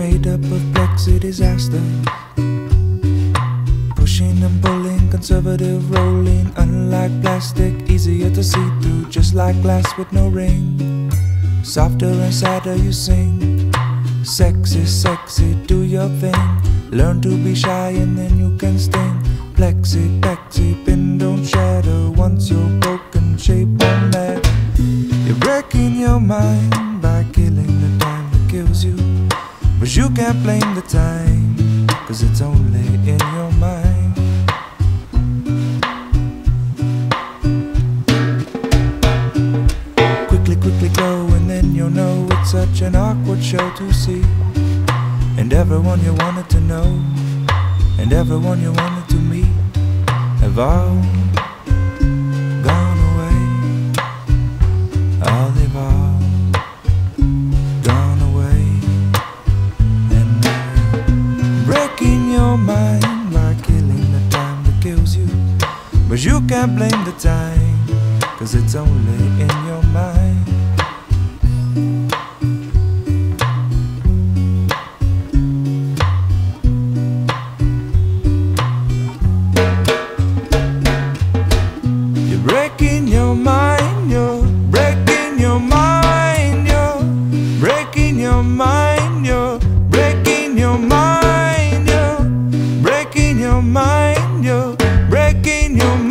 made up of plexi disaster. Pushing and pulling, conservative rolling, unlike plastic, easier to see through, just like glass with no ring. Softer and sadder you sing. Sexy, sexy, do your thing. Learn to be shy and then you can sting. Plexi, plexi, pin don't shatter once you're broken, shape on that. You're breaking your mind by killing the time that kills you. But you can't blame the time, cause it's only in your mind. Quickly, quickly go, and then you'll know it's such an awkward show to see. And everyone you wanted to know, and everyone you wanted to meet, have all mind by killing the time that kills you. But you can't blame the time, cause it's only in your mind. You're breaking your mind making you